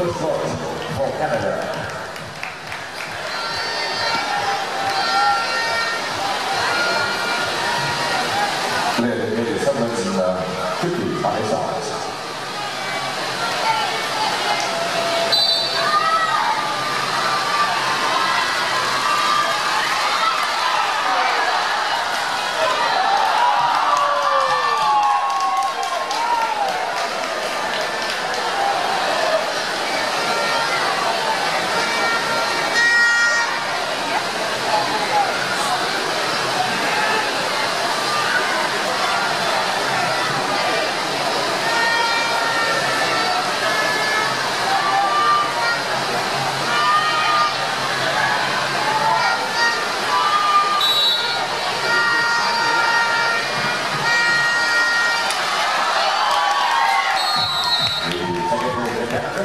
first point for Canada. 55 shots. The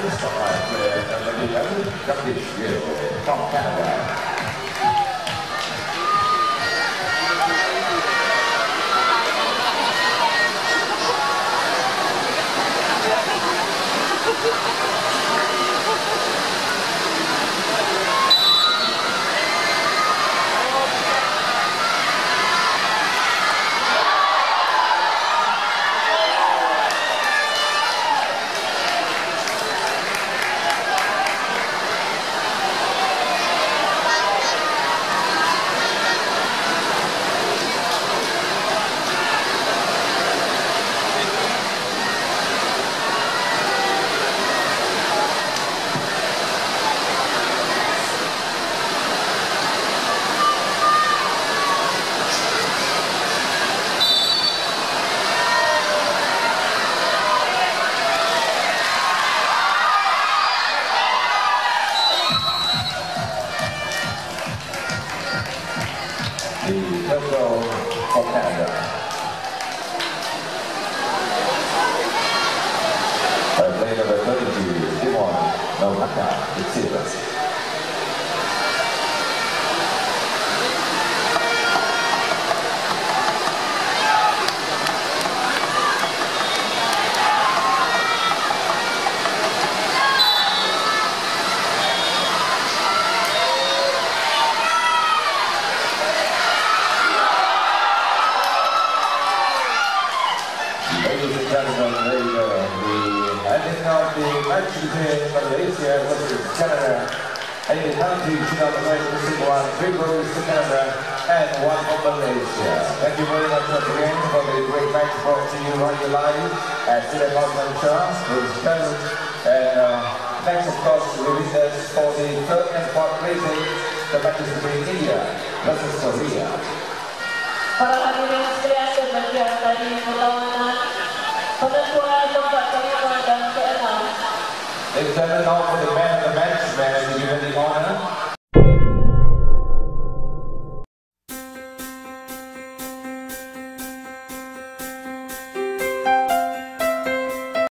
this is like uh, a, a, a, a, a, a, a, a, The for Canada. By play number 32, Timon Nopaka, with silver. Ladies and gentlemen, there you go. The ending of the match between Malaysia versus Canada. And the penalty shootout match between one, three goals to Canada and one for Malaysia. Thank you very much once again for the great match brought to you right here live at City Show. It was fun. And uh, next, of course, we witness for the third and fourth placing the matches between India versus Korea. Para hadirin sekalian Ladies and it now for the man of the match, where is given the honor.